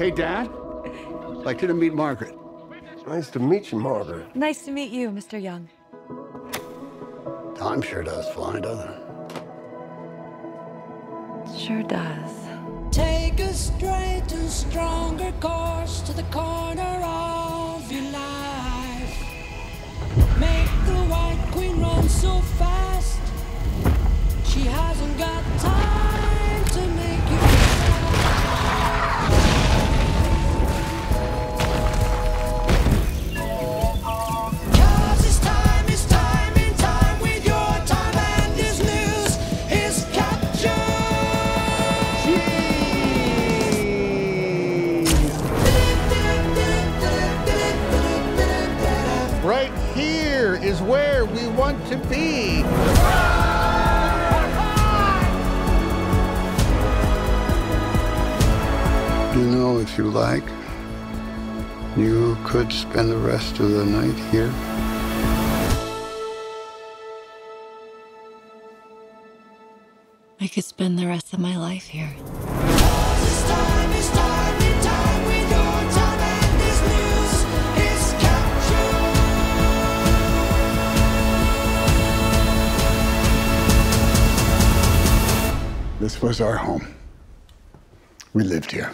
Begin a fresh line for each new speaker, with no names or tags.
Hey, Dad. Like you to meet Margaret.
Nice to meet you, Margaret.
Nice to meet you, Mr. Young.
Time sure does fly, doesn't it?
Sure does.
Take a straight and stronger course to the corner of your life. Make the White Queen run so fast.
Here is where we want to be.
You know, if you like, you could spend the rest of the night here.
I could spend the rest of my life here.
This was our home. We lived here.